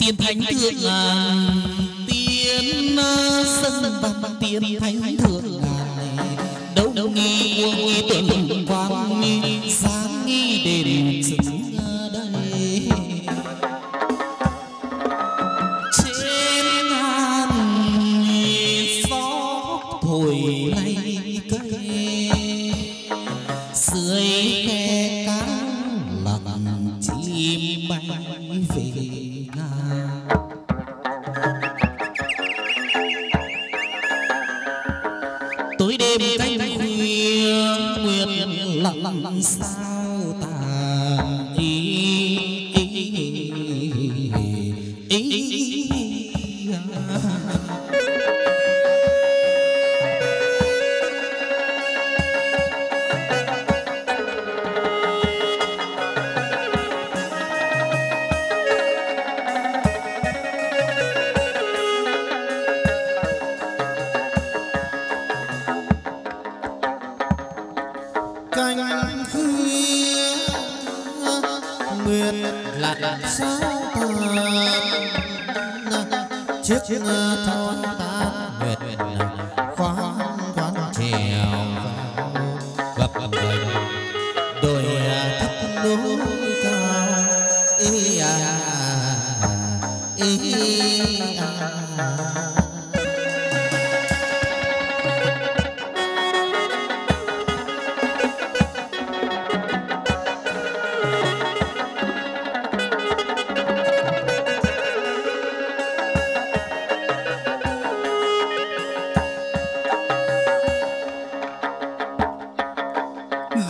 Ờ, tiên thánh thượng tiên sân văn tiên thánh thượng đâu nghi tuần quang ra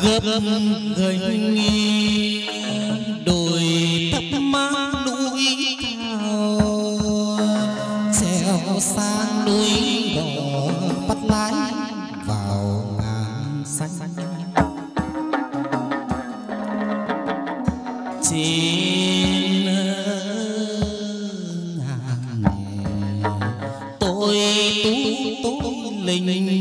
gấp gành đồi thấp má núi cao xẻo sang núi đỏ bắt lái vào ngàn xanh. Trên ngàn tôi tú tôi linh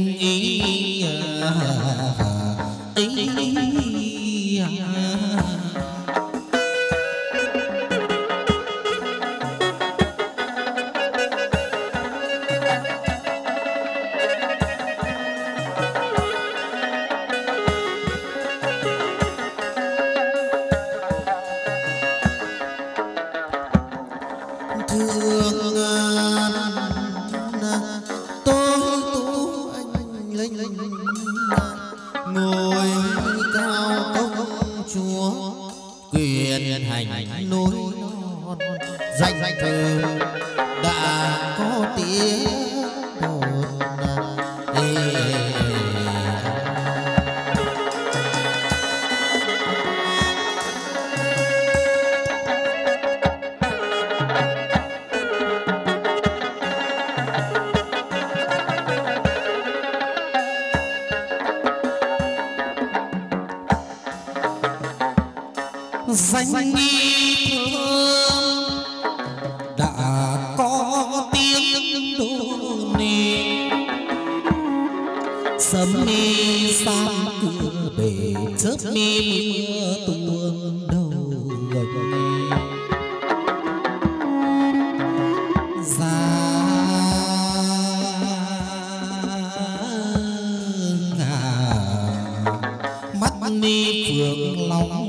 đi phượng long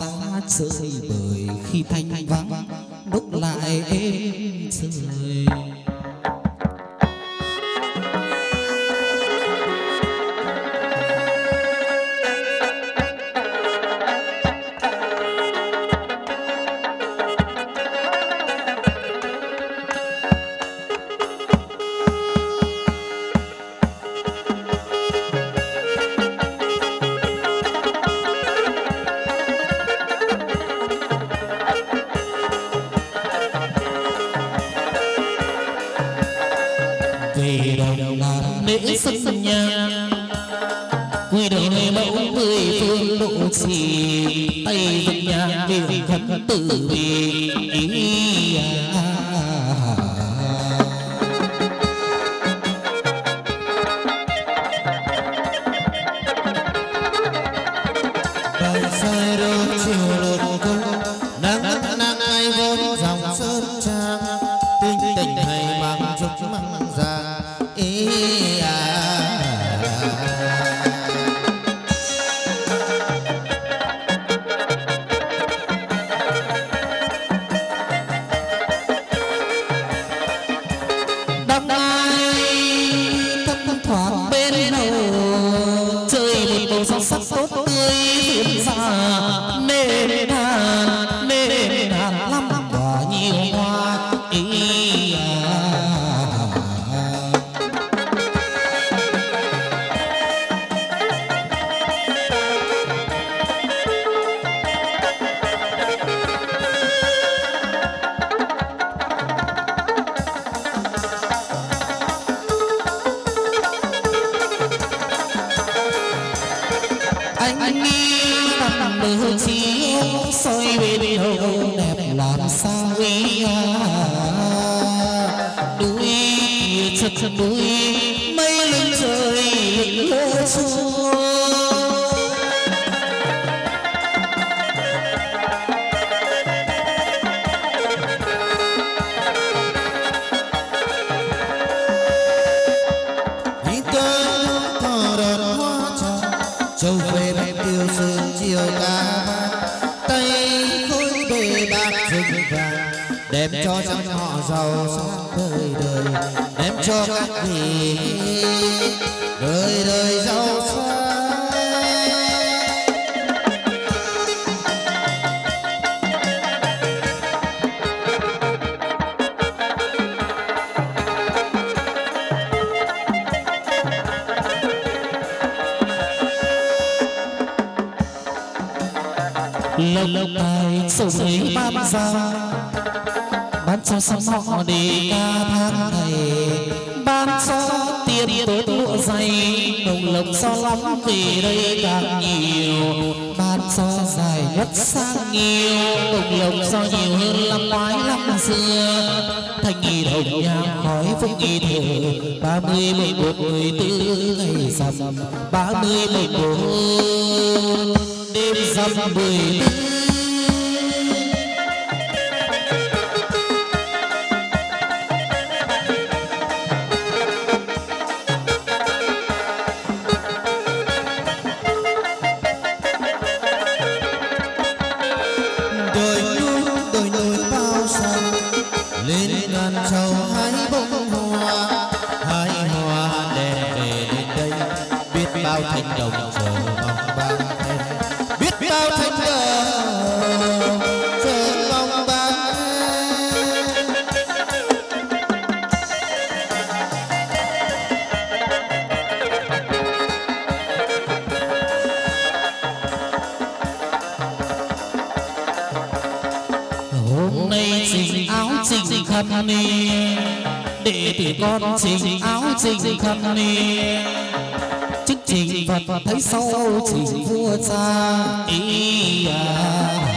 xa chơi bời khi thanh vắng đúc lại êm anh nghĩ nằm bờ chiếu soi bên hậu đẹp làm sao ý à? Núi kia chật chật núi cho các vị. Về đây càng nhiều. Bát so dài nhất sang nhiều. Đồng lộc so nhiều hơn năm ngoái năm xưa. Thành nghi đồng nhang khói phúc nghi thờ ba mươi mười một mười tư ngày rằm. Ba mươi mười một đêm rằm mười tư. Bao thanh đồng chờ mong ban biết bao đồng chờ mong ban thêm hôm nay chỉnh áo chỉnh khăn nì để từ con chỉnh áo chỉnh khăn chỉnh phật thấy sau chỉnh vua cha. Ý à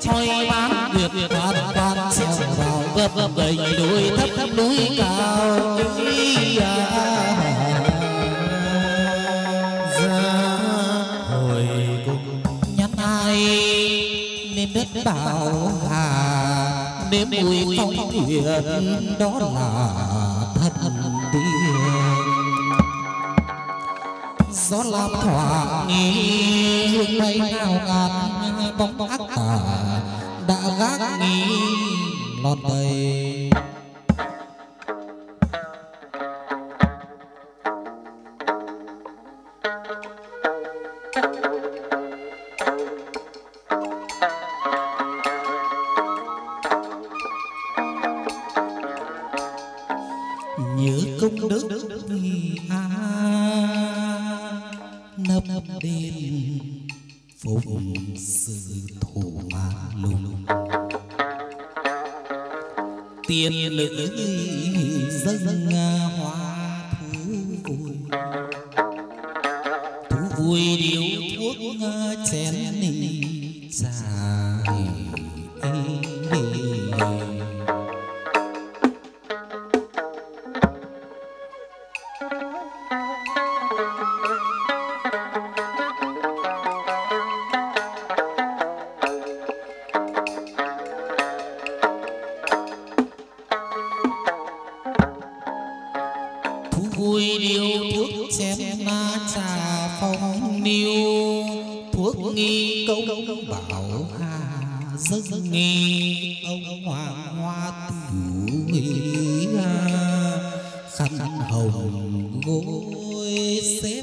choi bán được quan quan xem vào gấp gầy đôi thấp thấp núi cao ra hồi cùng nhắn ai nên đất bảo hà nếm mùi phong nguyện đó là thật tiên gió làm thỏa nghi hương bay nào ngạt bóng ác tả đã gác nghi non đầy. ngồi xếp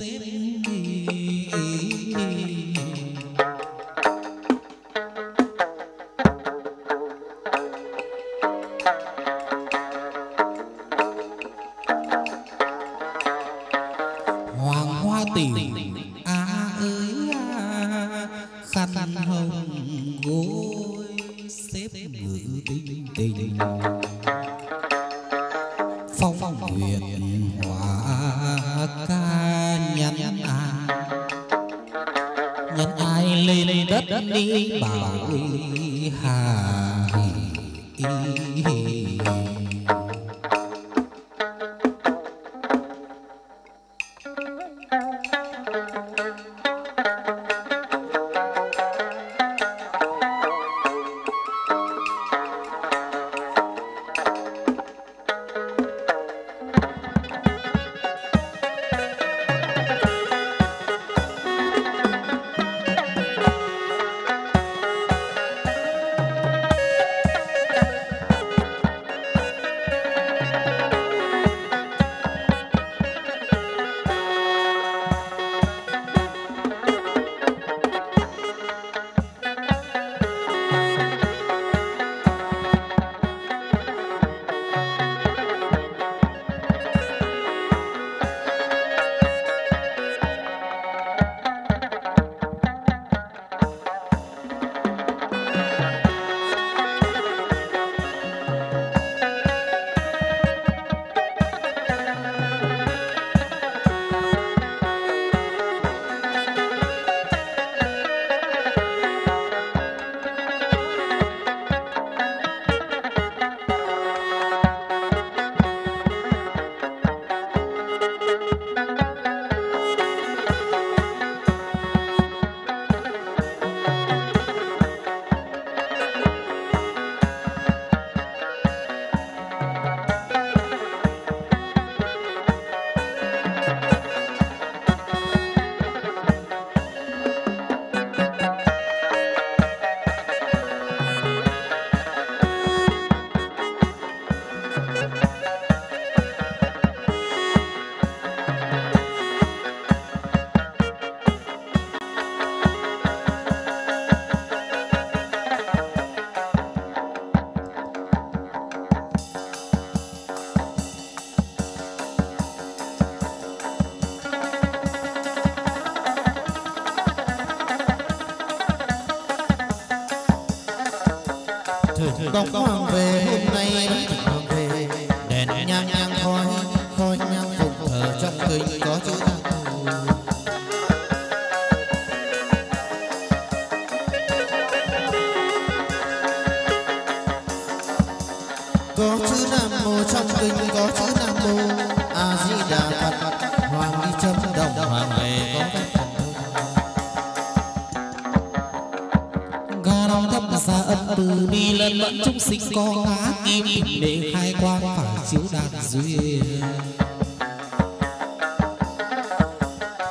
có ngã kim để khai quang phải chiếu đạt duyên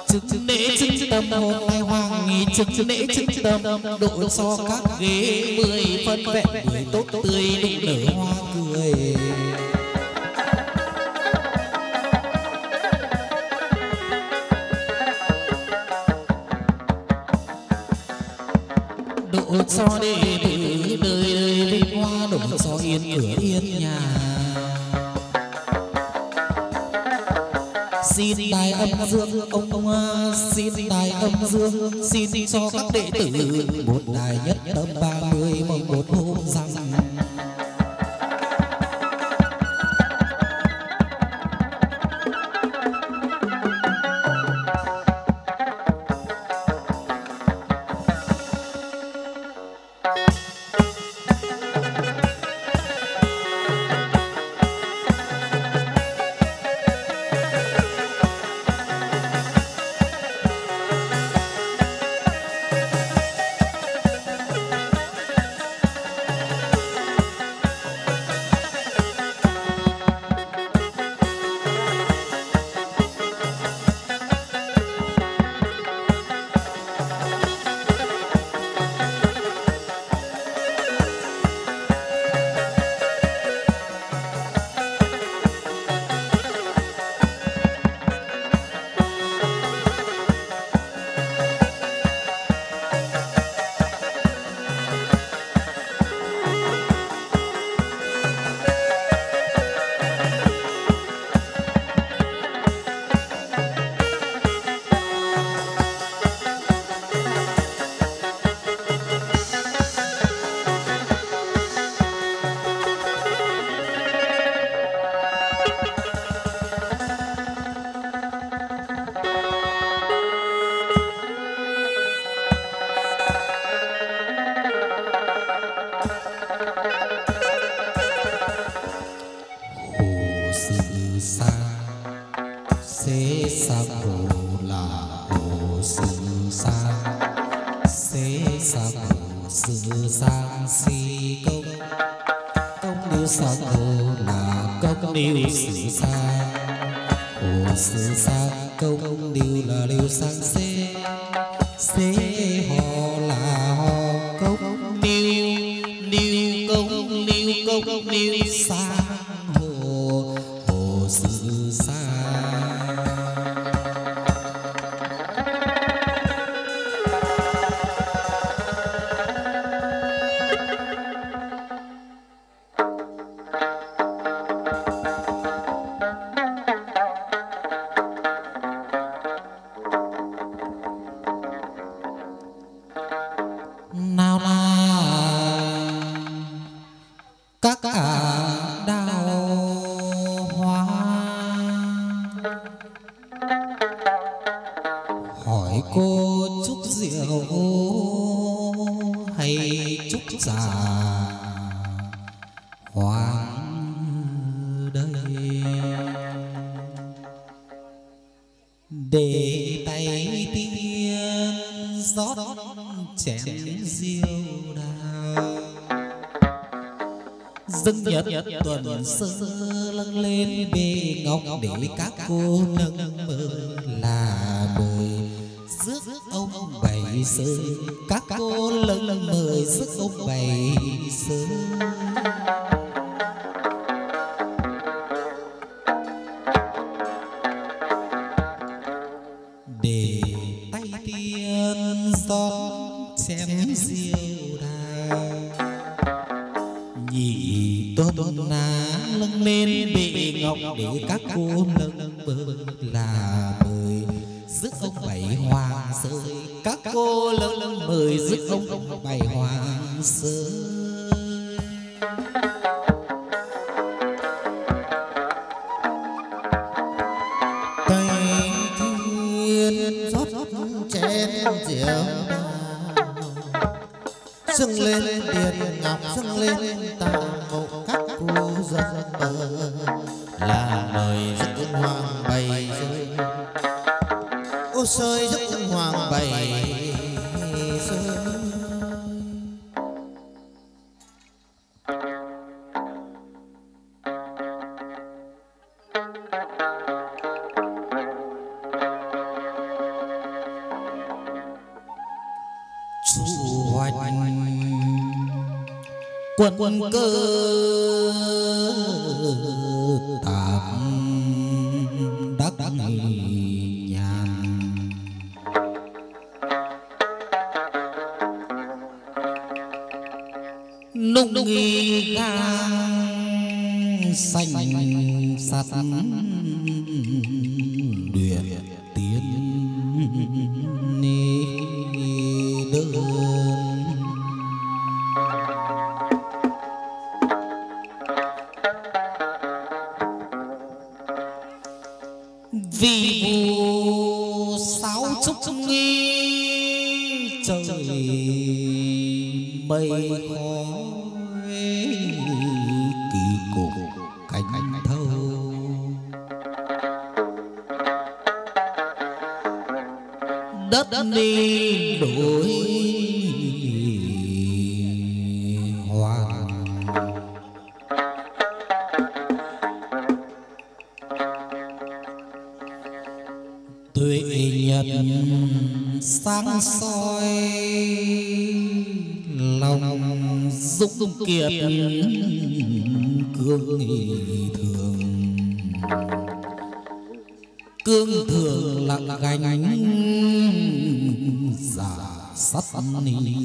chứng lễ chứng tâm hôm nay hoàng nghi chứng lễ chứng tâm độ so các ghế mười phân vẹn bưởi tốt tươi đụng nở hoa cười. Độ so đệ đời đời vinh hoa đồng gió yên cửa yên nhà xin tài âm dương, ông ông à, xin tài âm dương, xin cho các đệ tử một đài nhất tâm ba mươi mong một hôm rằng hồ sự xa xế sang hồ là khổ sự sang xế sang khổ sự sang si công. Công điều sang khổ là công điều sự sang khổ sự sang công điều là điều sang xế xế siêu đài đào nhị tôn na lưng lên bệ ngọc để các cô lưng bơ là mời. Rước ông bảy hoàng sơ. Các cô lưng mời rước ông bảy hoàng sơ. đất đi đổi hoàn tuệ nhật sáng soi, lòng dục kiệt cương thường. Cương thường Nó.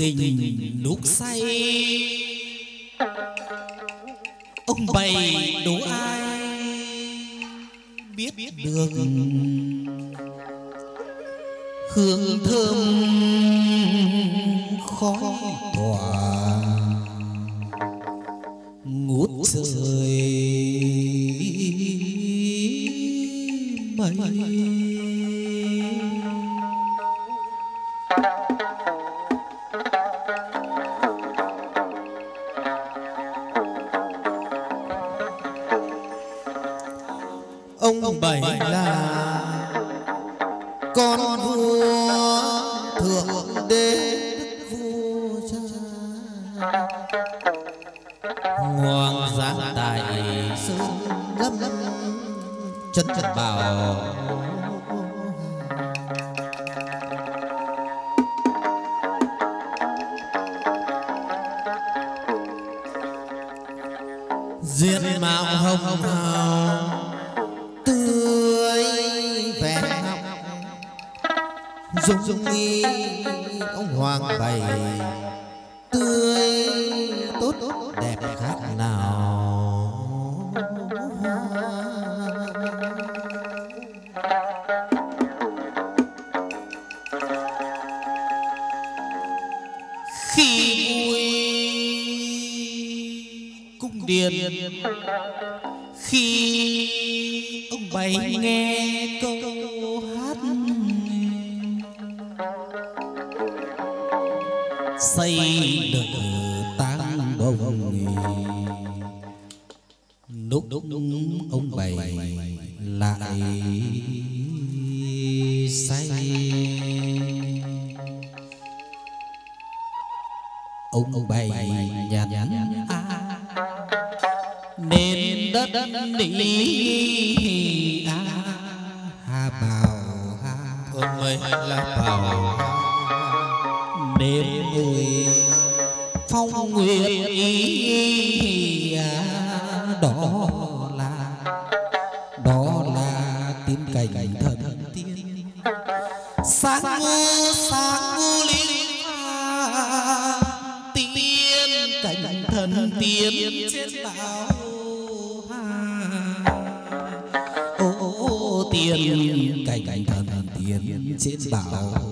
tình lúc say. điền. Khi ông bảy nghe câu hát xây được táng bông lúc ông bảy lại say. Ông bảy nhàn nhàn ni a ha bào ha ôm mây la bào đêm mùi phong nguyện ý à, đó là đó là tím cảnh thần 接宝。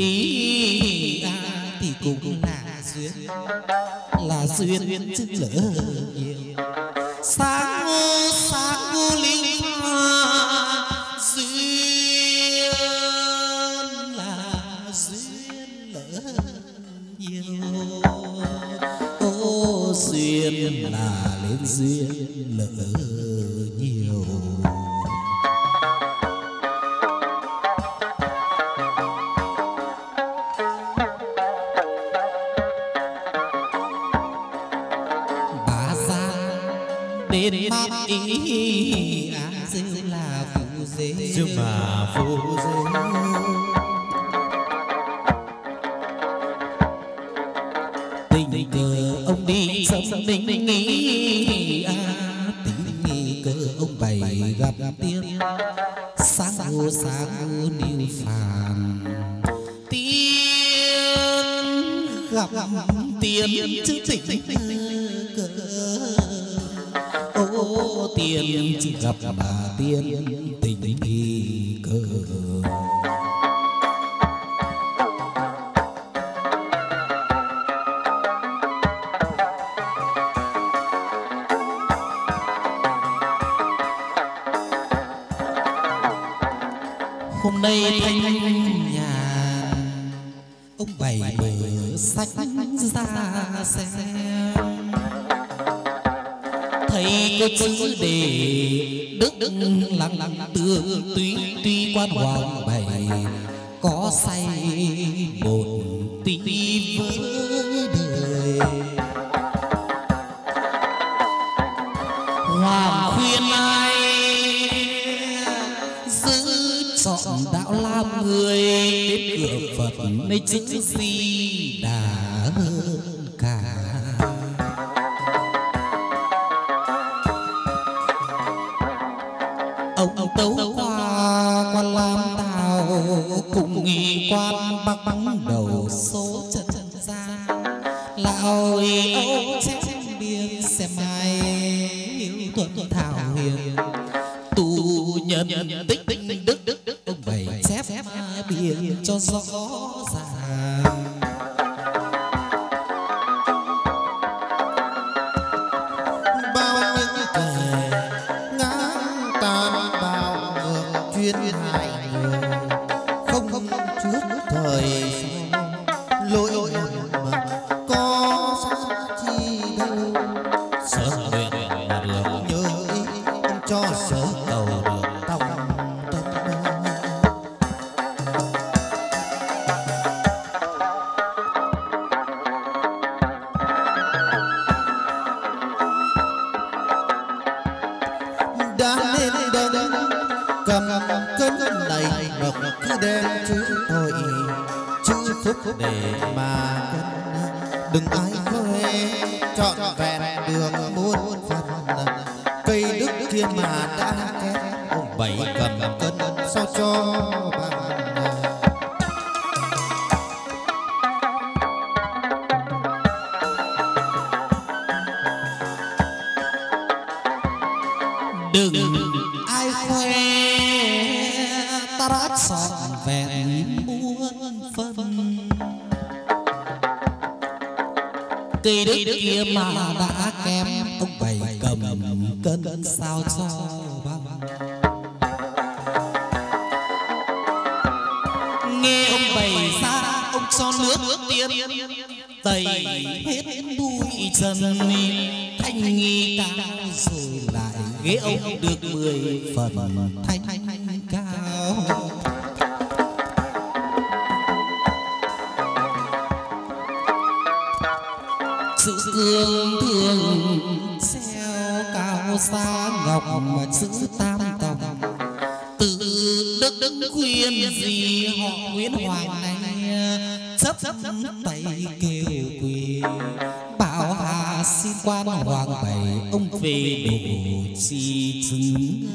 ý ta thì cũng là duyên. Là duyên chứ lỡ nhiều. lượng Phật ních si Cây đức kia mà đã kém Ông bày cầm cân sao cho băng Nghe ông bày ra Ông cho nước tiên. Tẩy hết bụi trần Thanh nghi cao rồi lại Ghế ông được mười phần. Thanh giữ tam tòng. Từ đức đức khuyên gì họ nguyễn hoàng này sắp tay kêu quỳ. Bảo hà xin quan hoàng bảy, ông về đủ chi chứng.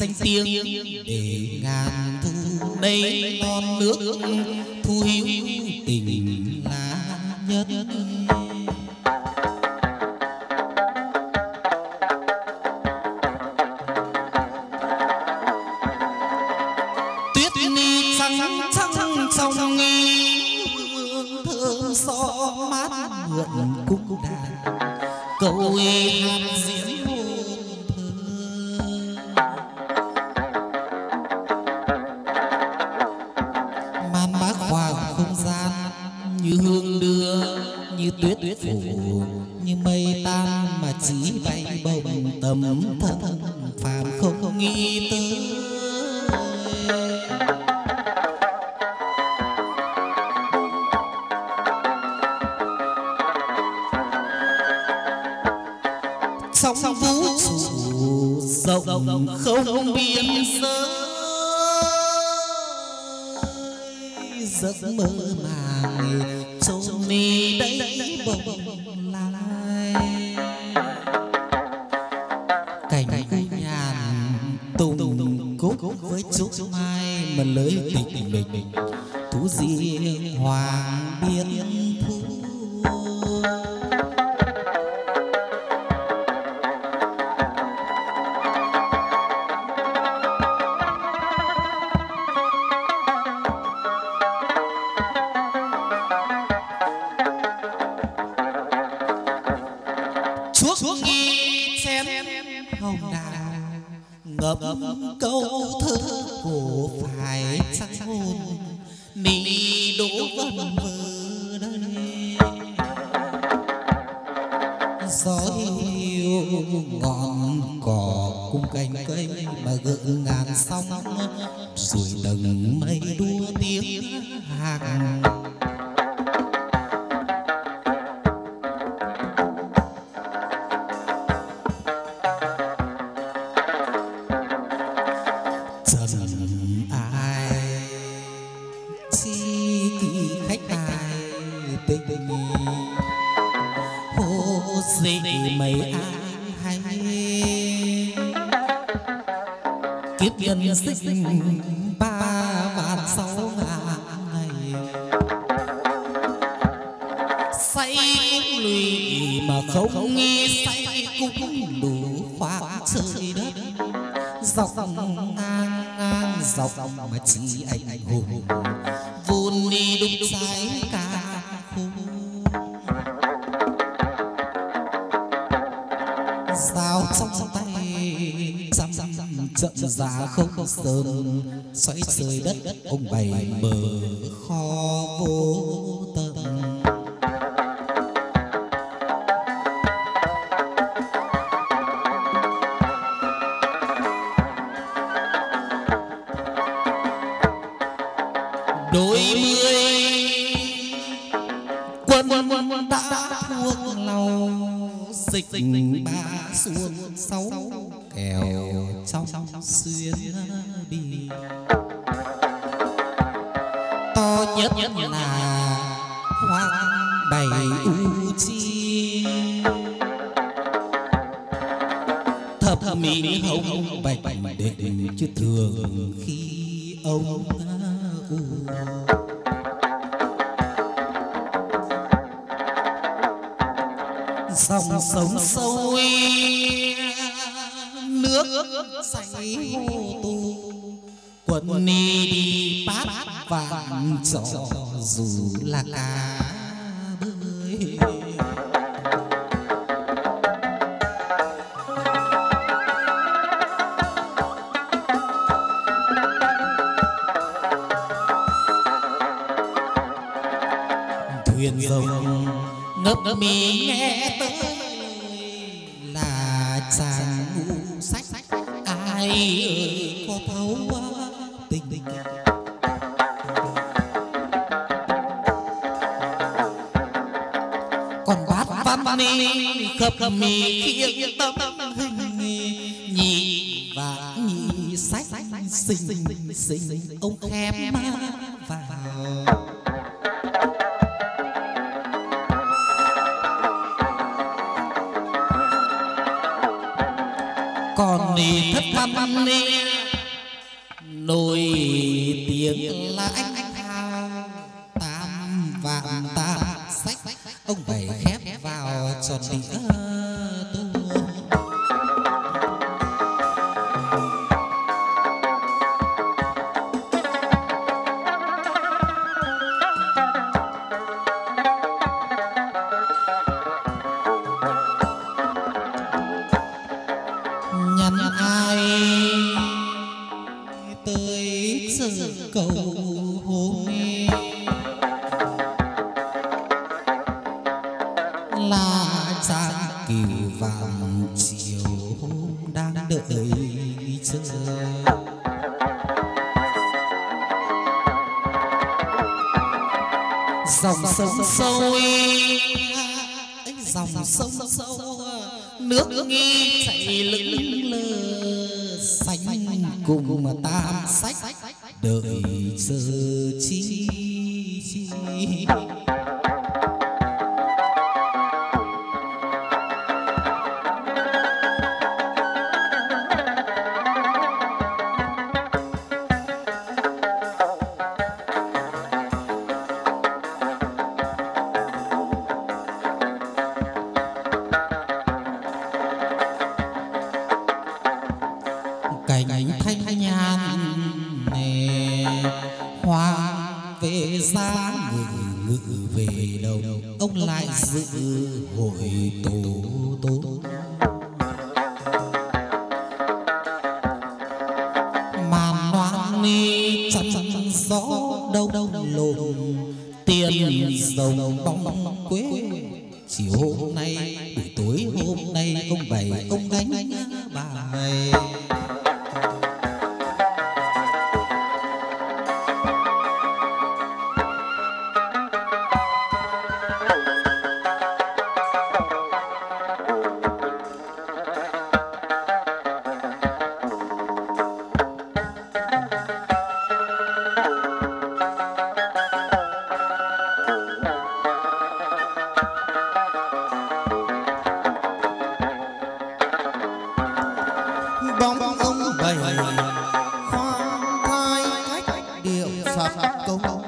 xanh tiếng. Để ngàn thu đây non nước. mi đổ vần vờ đây. Gió hiu ngọn cỏ cung cành cây mà gượng ngàn sóng, rồi đừng mây đua tiếng hàng sơn xoáy rơi đất ông bày mờ. thẩm mỹ hồng bạch định chứ thường khi ông u dòng sống sâu e, nước say hồ tu quần ni đi bát vàng trò dù là ca là ánh sáng kỳ vàng chiều đang đợi chờ. Dòng sông sâu dòng sông sâu nước nghi chảy lững lờ, sánh cùng mà ta sách, đợi chờ chi chi. 哈哈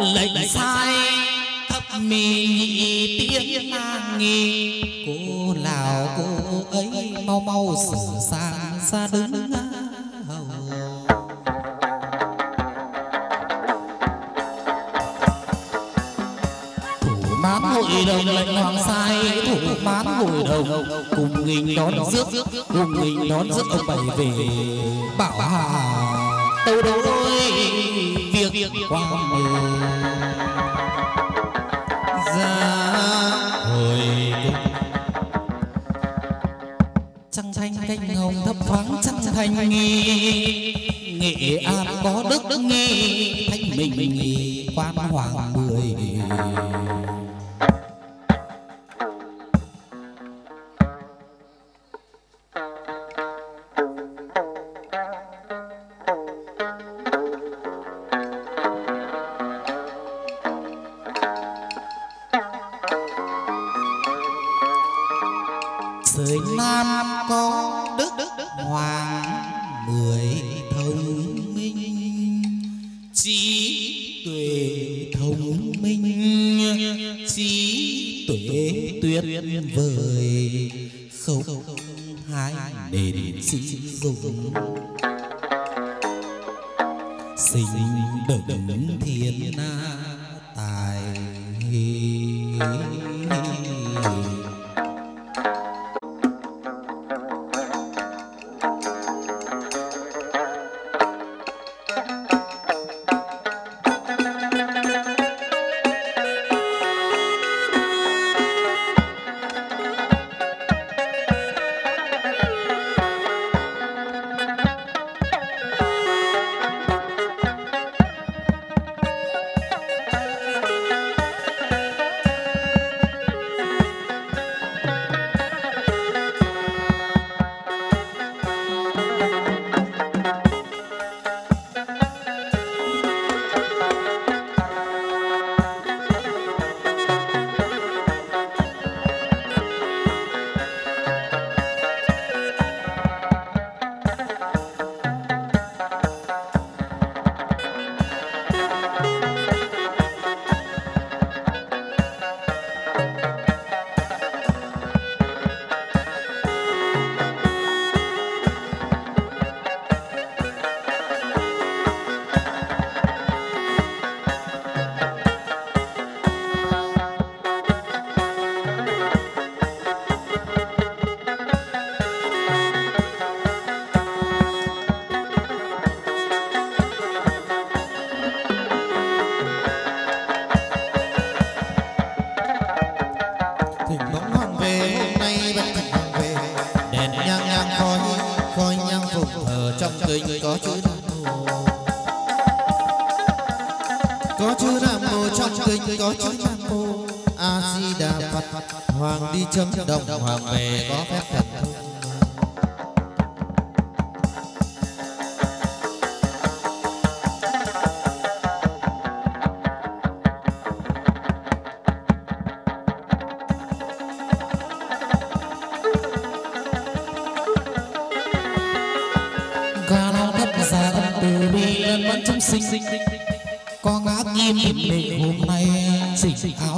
lệnh sai thấp mi nhị tiếng nghi cô lào cô ấy mau mau sửa sang ra đứng hầu. Thủ mán hội đồng lệnh hoàng sai, thủ mán hội đồng cùng nghinh đón rước, cùng nghinh đón rước ông bảy về. Bảo hà, tâu đâu ơi việc qua mười ra hồi trăng thanh canh hồng thấp thoáng trăng thanh nghi. nghệ an có đức nghi thanh mình nghi quan hoàng mười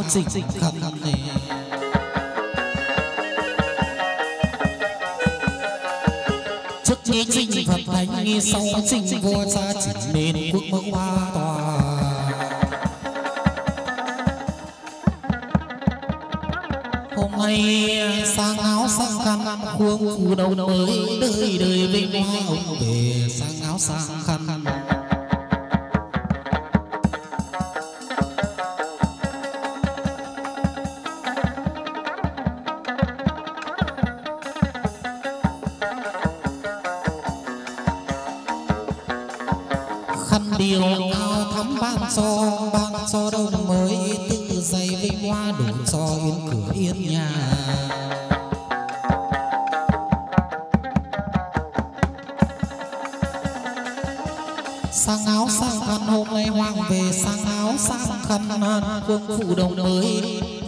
chỉnh khăn này trước nghi chinh phật thánh nghi sau chinh vua cha chỉnh nền quốc mẫu ba tòa. Hôm nay sang áo sang khăn khuôn phù đầu mới đời đời vinh hoa ông về. Sang áo sang khăn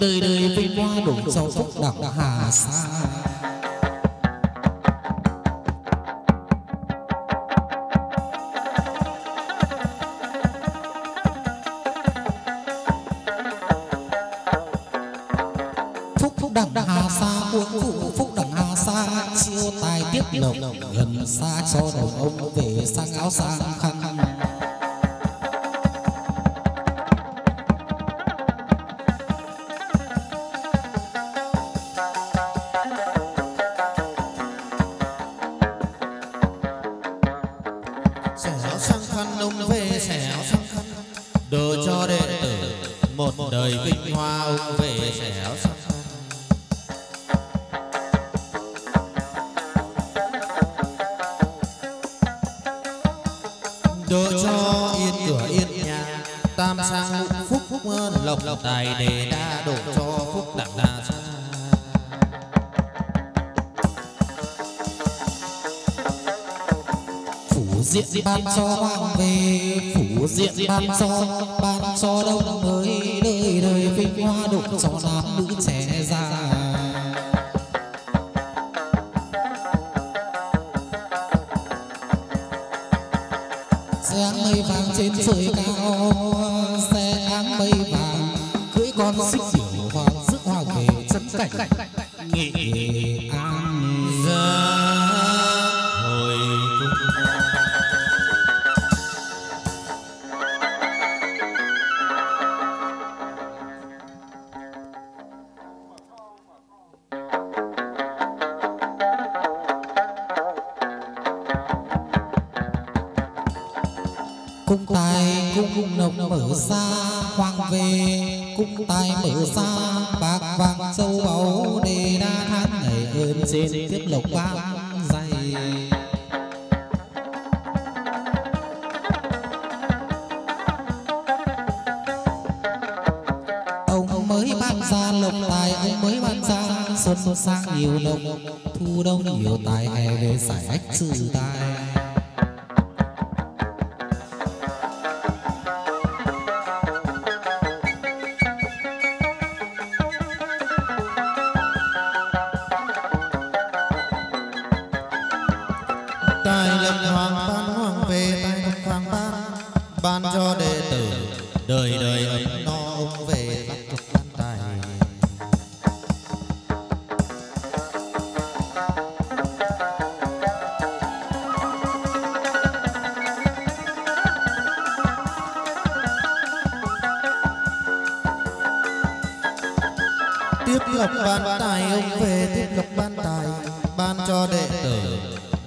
đời đời vinh hoa đổ sâu phúc đẳng hà xa. cho cho yên cửa yên nhà, tam sang ngũ phúc phúc lộc lộc tài đề đa độ cho phúc đẳng đa phủ diện ban cho hoàng về, phủ diện ban cho ban cho đông mới đời đời vinh hoa đổ cho nam nữ. trời cao, xe áng mây vàng cưỡi con xích diều hoàng rước hoa về chân cảnh nghệ lập ban tài, ông về tiếp lập ban tài. Ban cho đệ tử,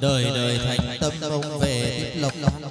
đời đời thành tâm, ông về tiếp lập ban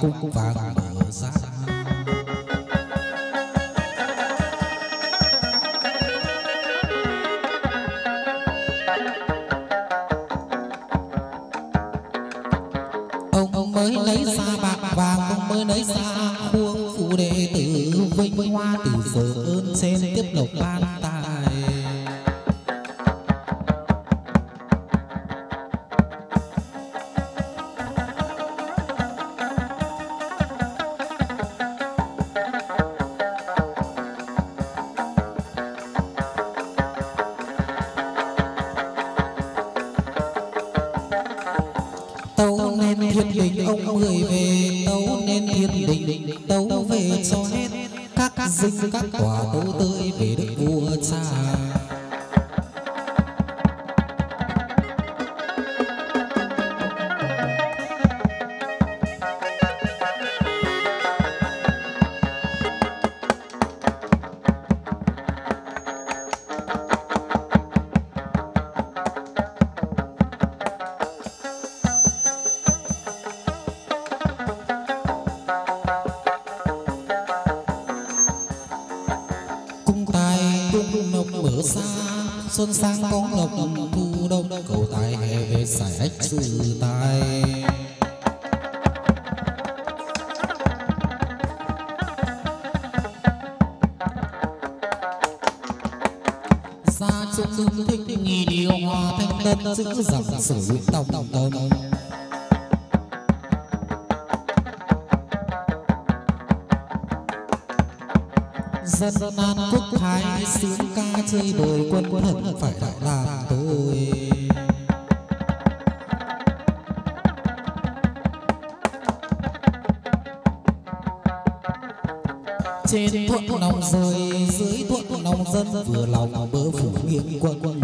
cung và xuân sang có lộc thu đông, cầu tài hè về giải ách sự tài. Gia trung thích nghi điều hòa thanh tân giữ dòng sử tòng tâm dân an quốc thái sướng ca chơi bời quân thần phải đại làm tôi trên thuận lòng rời, dưới thuận lòng dân, vừa lòng bớ phủ nghiêng quân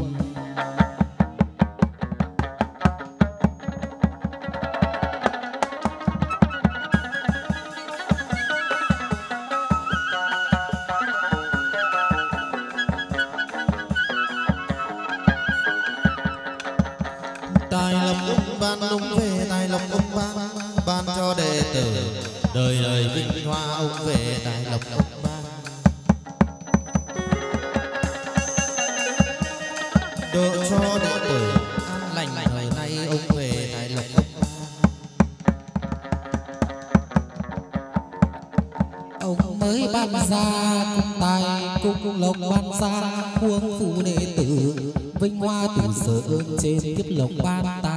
vinh hoa từ sở ơn trên tiếp lộc ban ta.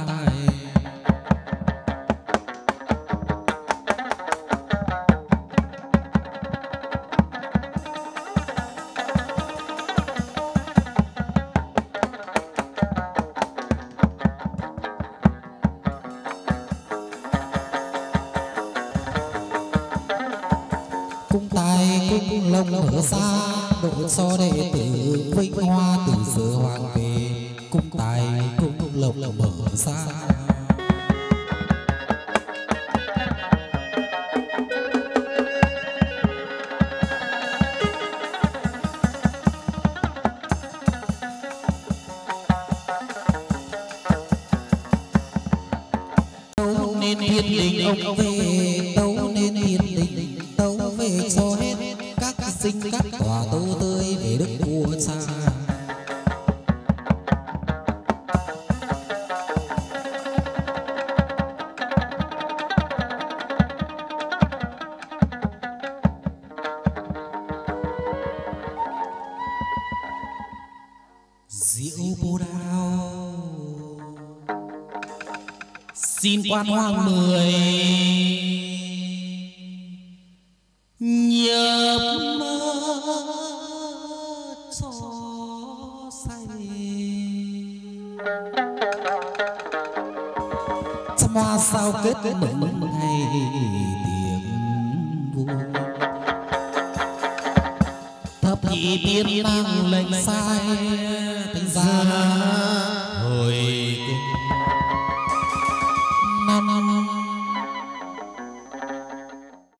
Xin quan hoàng mười